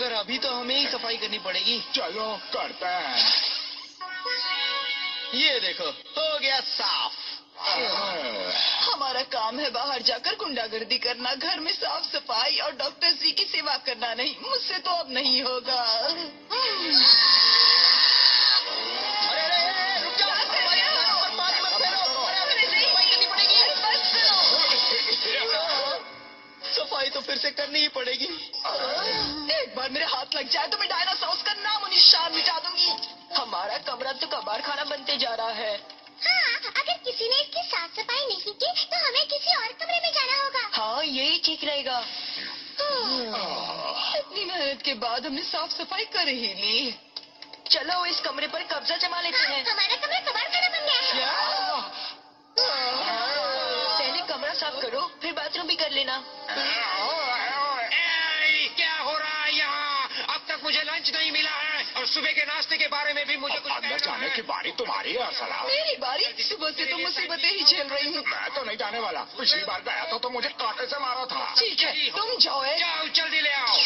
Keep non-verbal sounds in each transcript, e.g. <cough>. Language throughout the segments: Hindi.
मगर अभी तो हमें ही सफ़ाई करनी पड़ेगी। चलो करते हैं। ये देखो हो गया साफ़। हमारा काम है बाहर जाकर गुंडागर्दी करना घर में साफ़ सफ़ाई और डॉक्टर जी की सेवा करना नहीं मुझसे तो अब नहीं होगा। हो? सफ़ाई तो फिर से करनी ही पड़ेगी। एक बार मेरे हाथ लग जाए तो मैं डायनासोर का नाम और निशान मिटा दूँगी। हमारा कमरा तो कबाड़ खाना बनते जा रहा है। हाँ अगर किसी ने इसकी साफ़ सफ़ाई नहीं की तो हमें किसी और कमरे में जाना होगा। हाँ यही ठीक रहेगा। इतनी मेहनत के बाद हमने साफ़ सफ़ाई कर ही ली। चलो इस कमरे पर कब्जा जमा लेते हाँ, हैं। हमारा कमरा कबाड़ खाना बन गया है। पहले कमरा साफ़ करो फिर बाथरूम भी कर लेना। लंच नहीं मिला है। और सुबह के नाश्ते के बारे में भी मुझे कुछ अंदर कहना जाने है। की बारी तुम्हारी है असला। मेरी बारी? सुबह से तो मुसीबतें ही झेल रही हूँ। मैं तो नहीं जाने वाला। पिछली बार गया था तो मुझे कांटे से मारा था। ठीक है तुम जाओ जाओ जल्दी ले आओ।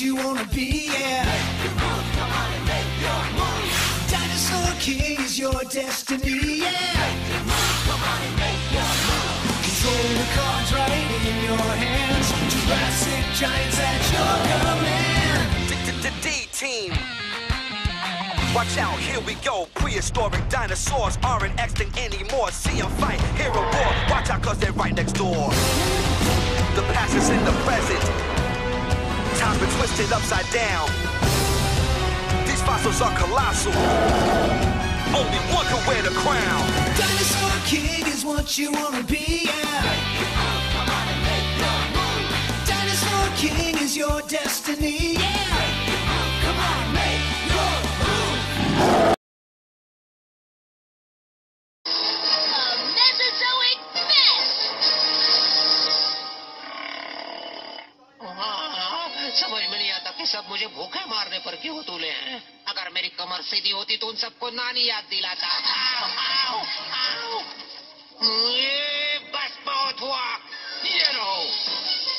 You wanna be, yeah. Make your move, come on and make your move. Dinosaur King is your destiny, yeah. Make your money, make your money. Control the cards right in your hands. Jurassic giants at your command. D-team. Watch out, here we go. Prehistoric dinosaurs aren't extinct anymore. See See 'em fight, hear a roar. Watch out, cause they're right next door. The past is in the present. Twisted upside down. These fossils are colossal. Only one can wear the crown. Dinosaur King is what you wanna be, yeah. Dinosaur King is your destiny, yeah. कमर सीधी होती तो उन सबको नानी याद दिलाता। आओ, आओ, आओ। ये बस बहुत हुआ। ये रहो।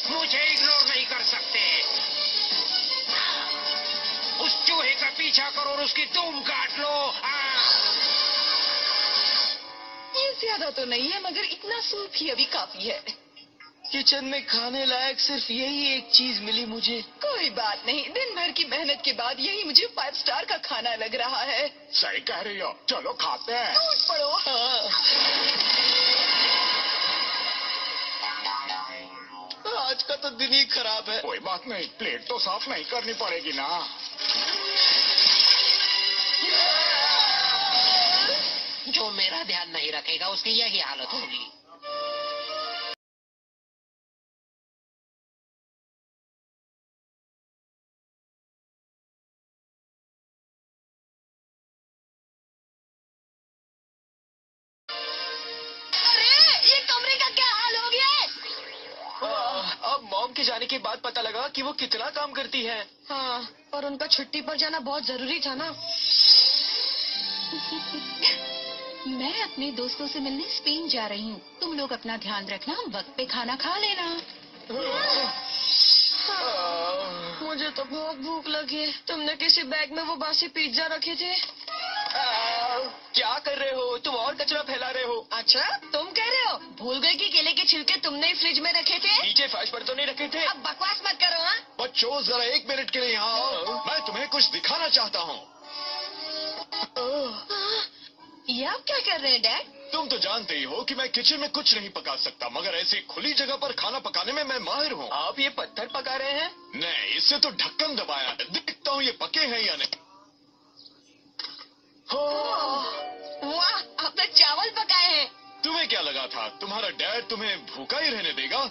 मुझे इग्नोर नहीं कर सकते। उस चूहे का पीछा करो और उसकी दुम काट लो। हाँ। ये ज़्यादा तो नहीं है मगर इतना सूप ही अभी काफ़ी है। किचन में खाने लायक सिर्फ़ यही एक चीज़ मिली मुझे। कोई बात नहीं। दिन भर की मेहनत के बाद यही मुझे फाइव स्टार का खाना लग रहा है। सही कह रही हो। चलो खाते हैं। टूट पड़ो। हाँ। आज का तो दिन ही खराब है। कोई बात नहीं। प्लेट तो साफ़ नहीं करनी पड़ेगी ना। जो मेरा ध्यान नहीं रखेगा उसकी यही हालत होगी। कि वो कितना काम करती है। हाँ और उनका छुट्टी पर जाना बहुत ज़रूरी था ना। <laughs> मैं अपने दोस्तों से मिलने स्पेन जा रही हूँ। तुम लोग अपना ध्यान रखना वक्त पे खाना खा लेना। <laughs> मुझे तो बहुत भूख लगी। है तुमने किसी बैग में वो बासी पिज्जा रखे थे? <laughs> क्या कर रहे हो? तुम और कचरा फैला रहे हो। अच्छा तुम कह रहे हो? भूल गए कि केले के छिलके तुमने ही फ्रिज में रखे थे? नीचे फर्श पर तो नहीं रखे थे। अब बकवास मत करो। बच्चों जरा एक मिनट के लिए यहाँ आओ। मैं तुम्हें कुछ दिखाना चाहता हूँ। ये आप क्या कर रहे हैं डैड? तुम तो जानते ही हो कि मैं किचन में कुछ नहीं पका सकता मगर ऐसी खुली जगह पर खाना पकाने में मैं माहिर हूँ। आप ये पत्थर पका रहे हैं? नहीं इससे तो ढक्कन दबाया है। देखता हूँ ये पके हैं या नहीं। वाह आपने चावल पकाए हैं। तुम्हें क्या लगा था? तुम्हारा डैड तुम्हें भूखा ही रहने देगा?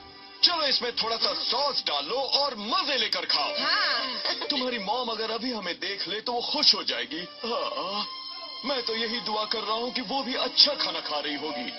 चलो इसमें थोड़ा सा सॉस डालो और मज़े लेकर खाओ। हाँ। तुम्हारी मॉम अगर अभी हमें देख ले तो वो खुश हो जाएगी। हाँ, मैं तो यही दुआ कर रहा हूँ कि वो भी अच्छा खाना खा रही होगी।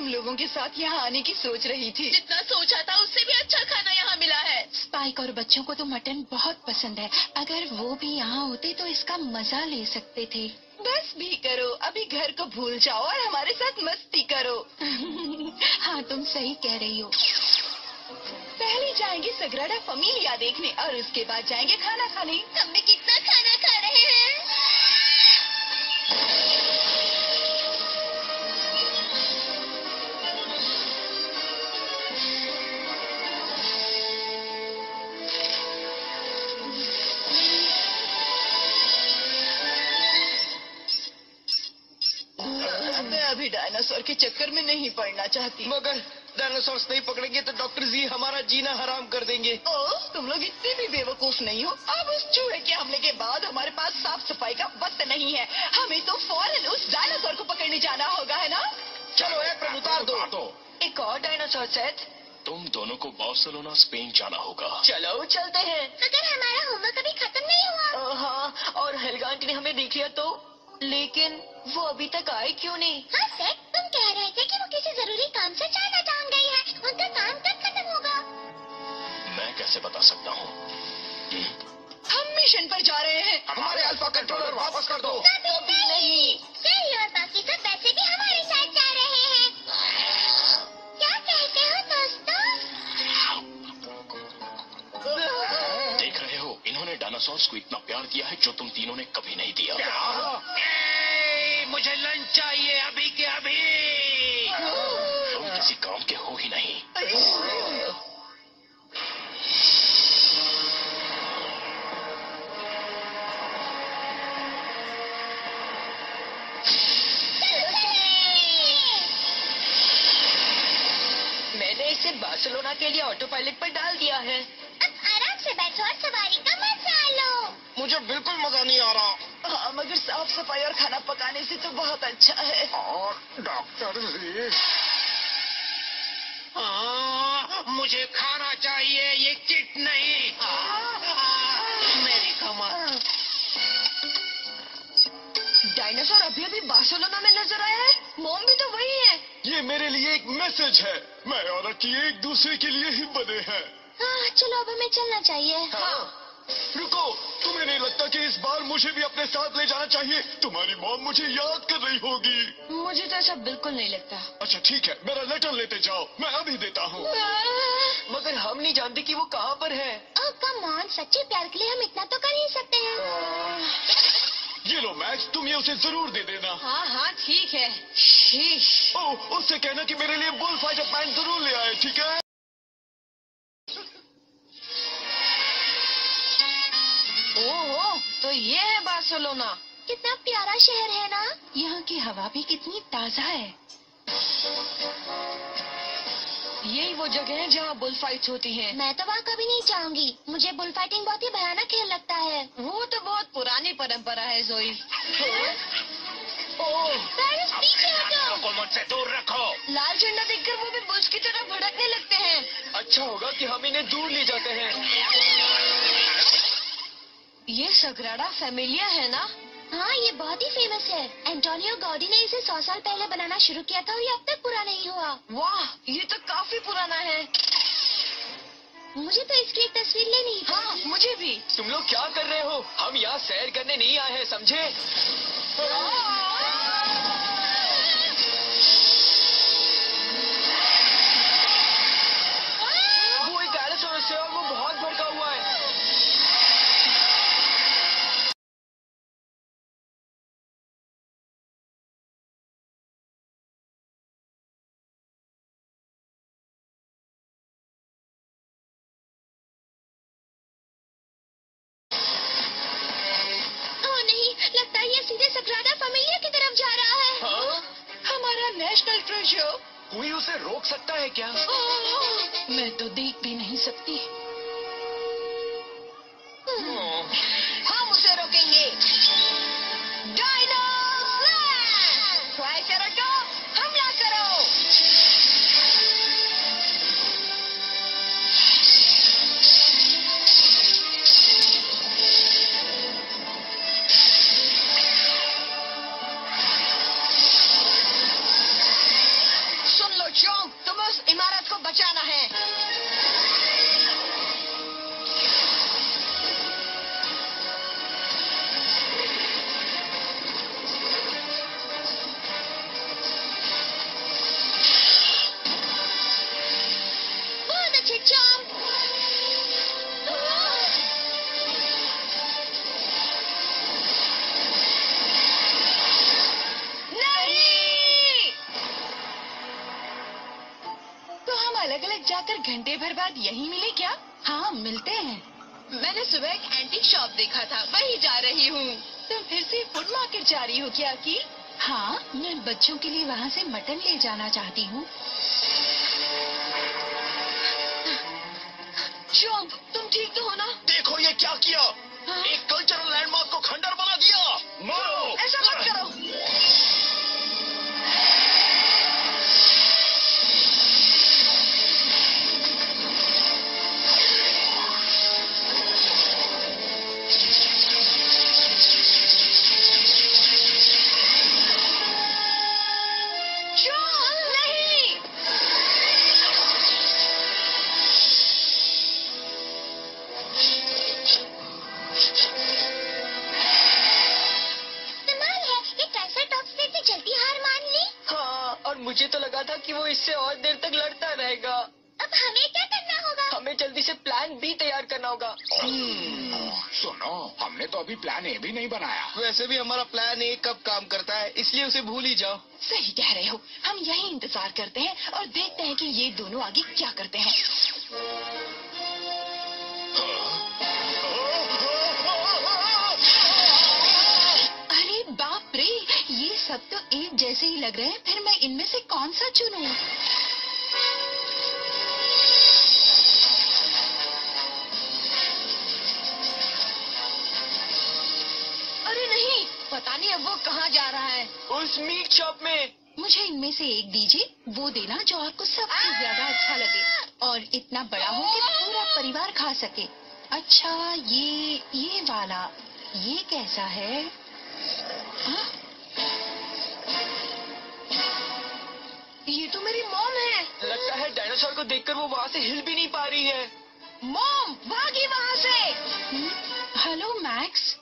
तुम लोगों के साथ यहाँ आने की सोच रही थी। जितना सोचा था उससे भी अच्छा खाना यहाँ मिला है। स्पाइक और बच्चों को तो मटन बहुत पसंद है। अगर वो भी यहाँ होते तो इसका मज़ा ले सकते थे। बस भी करो। अभी घर को भूल जाओ और हमारे साथ मस्ती करो। <laughs> हाँ तुम सही कह रही हो। पहले जाएँगे सगराडा फमीलिया देखने और उसके बाद जाएँगे खाना खाने। खाना मैं अभी डायनासोर के चक्कर में नहीं पड़ना चाहती। मगर डायनासोर्स नहीं पकड़ेंगे तो डॉक्टर जी हमारा जीना हराम कर देंगे। ओ, तुम लोग इतने भी बेवकूफ़ नहीं हो। अब उस चूहे के हमले के बाद हमारे पास साफ़ सफ़ाई का वक्त नहीं है। हमें तो फ़ौरन उस डायनासोर को पकड़ने जाना होगा है ना? चलो एक उतार दो। तो एक और डायनासोर सेट तुम दोनों को बार्सिलोना स्पेन जाना होगा। चलो चलते हैं। अगर हमारा होमवर्क अभी खत्म नहीं हुआ। हाँ और हेल्गा आंटी ने हमें देख लिया तो? लेकिन वो अभी तक आए क्यों नहीं? हाँ सेठ तुम कह रहे थे कि वो किसी ज़रूरी काम से चाइना जान गई है। उनका काम कब खत्म होगा? मैं कैसे बता सकता हूँ? हम मिशन पर जा रहे हैं। हमारे अल्फ़ा कंट्रोलर वापस कर दो। कभी नहीं। इन्होंने डायनासोर्स को इतना प्यार दिया है जो तुम तीनों ने कभी नहीं दिया। ए, मुझे लंच चाहिए अभी के अभी। तुम किसी काम के हो ही नहीं। मैंने इसे बार्सिलोना के लिए ऑटो पायलट पर डाल दिया है। आराम से बैठो और सवारी का मज़ा लो। मुझे बिल्कुल मज़ा नहीं आ रहा। हाँ मगर साफ़ सफ़ाई और खाना पकाने से तो बहुत अच्छा है। और डॉक्टर जी हाँ, मुझे खाना चाहिए ये किट नहीं। आ, आ, मेरी कमर डायनासोर अभी अभी बार्सिलोना में नज़र आया है? मोम भी तो वही है। ये मेरे लिए एक मैसेज है। मैं और अकी एक दूसरे के लिए ही बने हाँ। चलो अब हमें चलना चाहिए। हाँ रुको तुम्हें नहीं लगता कि इस बार मुझे भी अपने साथ ले जाना चाहिए? तुम्हारी मॉम मुझे याद कर रही होगी। मुझे तो ऐसा बिल्कुल नहीं लगता। अच्छा ठीक है मेरा लेटर लेते जाओ मैं अभी देता हूँ। मगर हम नहीं जानते कि वो कहाँ पर है। ओह कम ऑन सच्चे प्यार के लिए हम इतना तो कर ही सकते हैं। ये लो मैक्स तुम ये उसे ज़रूर दे देना। हाँ हाँ ठीक है। शीश। ओ उससे कहना कि मेरे लिए बुल फाइटर पैंट ज़रूर ले आए ठीक है? तो ये है बार्सिलोना। कितना प्यारा शहर है ना? यहाँ की हवा भी कितनी ताज़ा है। यही वो जगह है जहाँ बुल फाइट्स होती हैं। मैं तो वहाँ कभी नहीं जाऊँगी। मुझे बुल फाइटिंग बहुत ही भयानक खेल लगता है। वो तो बहुत पुरानी परंपरा है जोई। को मुझसे दूर रखो। लाल झंडा देखकर वो भी बुल्स की तरह भड़कने लगते हैं। अच्छा होगा कि हम इन्हें दूर ले जाते हैं। ये सगराड़ा फैमिलिया है ना? हाँ ये बहुत ही फ़ेमस है। एंटोनियो गॉडी ने इसे सौ साल पहले बनाना शुरू किया था और ये अब तक पूरा नहीं हुआ। वाह ये तो काफ़ी पुराना है। मुझे तो इसकी एक तस्वीर लेनी है हाँ मुझे भी। तुम लोग क्या कर रहे हो? हम यहाँ सैर करने नहीं आए हैं समझे? जाकर घंटे भर बाद यही मिले क्या? हाँ मिलते हैं। मैंने सुबह एक एंटीक शॉप देखा था वही जा रही हूँ। तुम फिर से फ़ूड मार्केट जा रही हो क्या की? हाँ मैं बच्चों के लिए वहाँ से मटन ले जाना चाहती हूँ। चौंक तुम ठीक तो हो ना? देखो ये क्या किया? हाँ? एक कल्चरल लैंडमार्क को खंडर बना दिया। मारो ऐसा मत करो। सही कह रहे हो हम यही इंतज़ार करते हैं और देखते हैं कि ये दोनों आगे क्या करते हैं अरे बाप रे, ये सब तो एक जैसे ही लग रहे हैं, फिर मैं इनमें से कौन सा चुनूं? अब वो कहाँ जा रहा है? उस मीट शॉप में। मुझे इनमें से एक दीजिए वो देना जो आपको सबसे ज़्यादा अच्छा लगे। और इतना बड़ा हो कि पूरा परिवार खा सके। अच्छा ये ये वाला ये कैसा है? हाँ? ये तो मेरी मॉम है। लगता है डायनासोर को देखकर वो वहाँ से हिल भी नहीं पा रही है। मॉम भागी वहाँ से। हम्म, हेलो मैक्स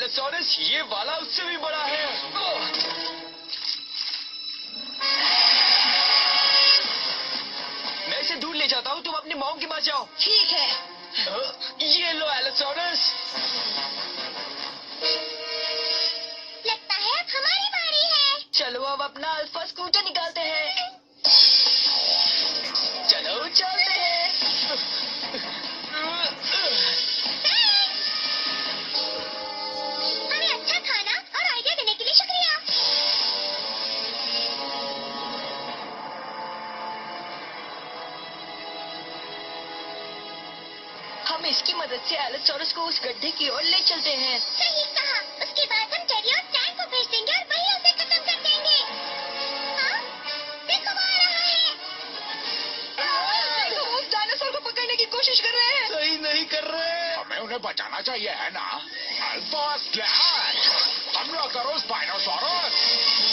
एलोसोरस ये वाला उससे भी बड़ा है। मैं इसे दूर ले जाता हूँ तुम अपनी माओ के पास जाओ। ठीक है। ये लो एलोसोरस उन्हें बचाना चाहिए है ना? अल्फ़ा स्लैश हमला करो स्पाइनोसॉरस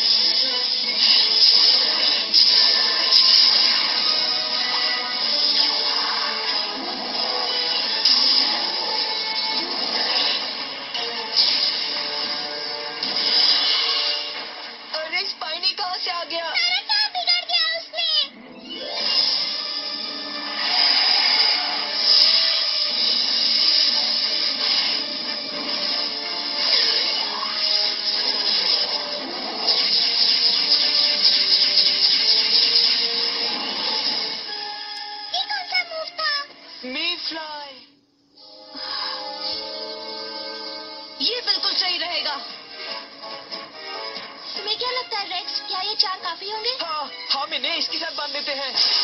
साथ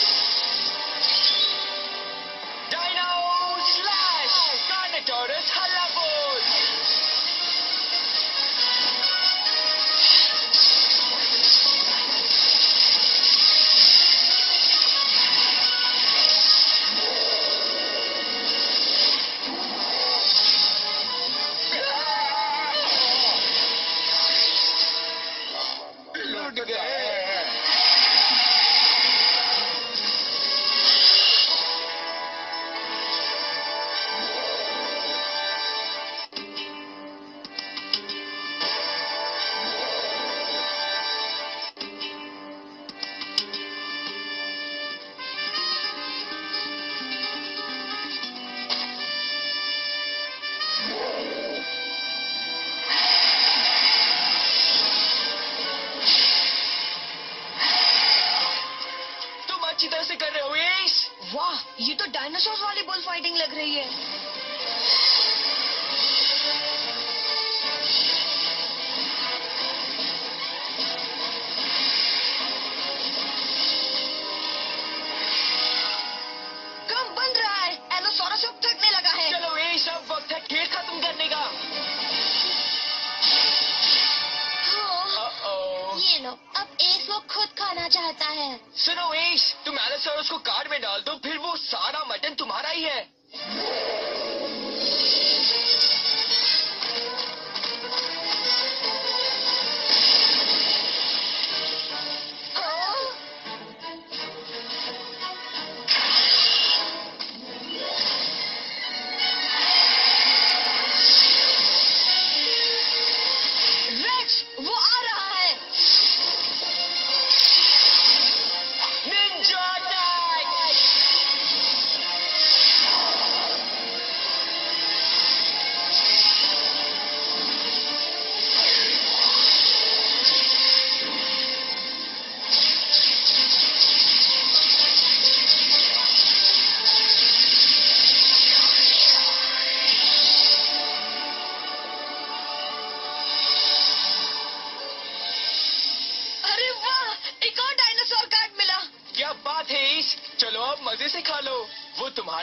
डायनासोर वाली बुल फाइटिंग लग रही है।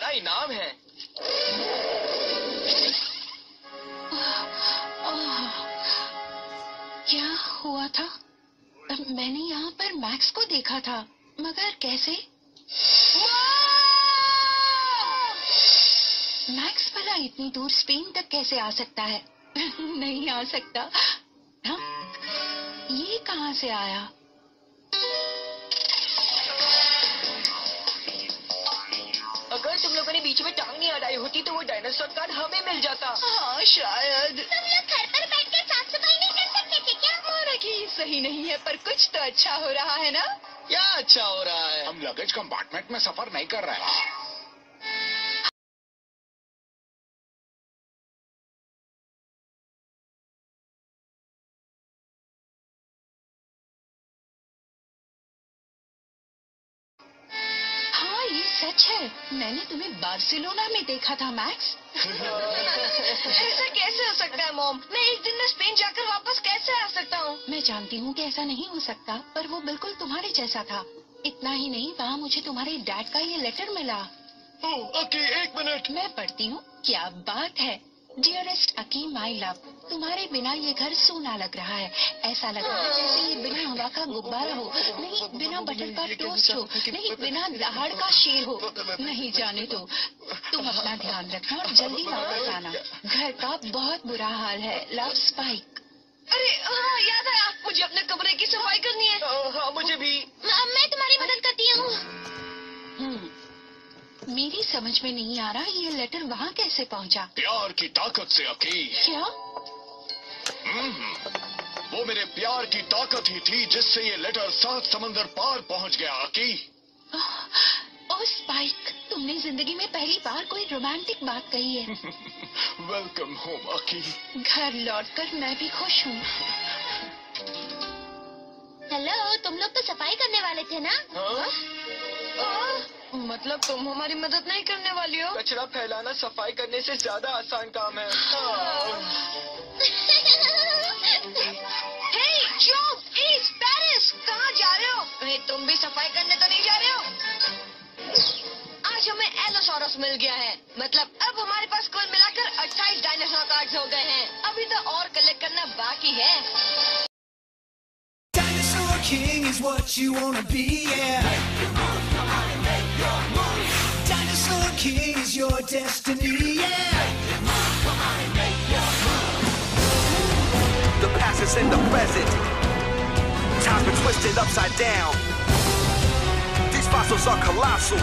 तुम्हारा इनाम है। क्या हुआ था? मैंने यहाँ पर मैक्स को देखा था, मगर कैसे? मैक्स भला इतनी दूर स्पेन तक कैसे आ सकता है? <laughs> नहीं आ सकता। हाँ? ये कहाँ से आया? में टांग नहीं अड़ाई होती तो वो डायनासोर कार्ड हमें मिल जाता। हाँ शायद। तुम लोग घर पर बैठ कर साफ़ सफ़ाई नहीं कर सकते थे क्या? हमारा की सही नहीं है पर कुछ तो अच्छा हो रहा है ना? क्या अच्छा हो रहा है? हम लगेज कंपार्टमेंट में सफ़र नहीं कर रहे। हाँ मैंने तुम्हें बार्सिलोना में देखा था मैक्स। <laughs> ऐसा कैसे हो सकता है मॉम? मैं एक दिन में स्पेन जाकर वापस कैसे आ सकता हूँ? मैं जानती हूँ कि ऐसा नहीं हो सकता पर वो बिल्कुल तुम्हारे जैसा था। इतना ही नहीं वहाँ मुझे तुम्हारे डैड का ये लेटर मिला। ओके एक मिनट। मैं पढ़ती हूँ क्या बात है। डियरेस्ट अकी माई लव तुम्हारे बिना ये घर सूना लग रहा है। ऐसा लग रहा है जैसे ये बिना हवा का गुब्बारा हो। नहीं बिना बटर का टोस्ट हो। नहीं बिना दहाड़ का शेर हो। नहीं जाने दो। तुम अपना ध्यान रखना और जल्दी वापस आना घर का बहुत बुरा हाल है। लव स्पाइक अरे हाँ याद आया मुझे अपने कमरे की सफ़ाई करनी है। हाँ मुझे भी। मैं मैं तुम्हारी मदद करती हूँ। मेरी समझ में नहीं आ रहा ये लेटर वहाँ कैसे पहुँचा? प्यार की ताकत से अकी क्या? हम्म, वो मेरे प्यार की ताकत ही थी जिससे ये लेटर सात समंदर पार पहुँच गया अकी ओ स्पाइक तुमने ज़िंदगी में पहली बार कोई रोमांटिक बात कही है। वेलकम होम अकी घर लौटकर मैं भी खुश हूँ। हेलो तुम लोग तो सफ़ाई करने वाले थे ना? हाँ? मतलब तुम हमारी मदद नहीं करने वाली हो? कचरा फैलाना सफ़ाई करने से ज़्यादा आसान काम है। हे पेरिस कहाँ जा रहे हो? तुम भी सफ़ाई करने तो नहीं जा रहे हो? आज हमें एलोसोरस मिल गया है। मतलब अब हमारे पास कुल मिलाकर 28 डायनासोर कार्ड्स हो गए हैं। अभी तो और कलेक्ट करना बाकी है। Dinosaur King is what you wanna be, yeah. Dinosaur King is your destiny, yeah. The past is in the present. Time's been twisted upside down. These fossils are colossal.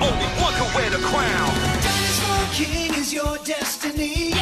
Only one can wear the crown. Dinosaur King is your destiny,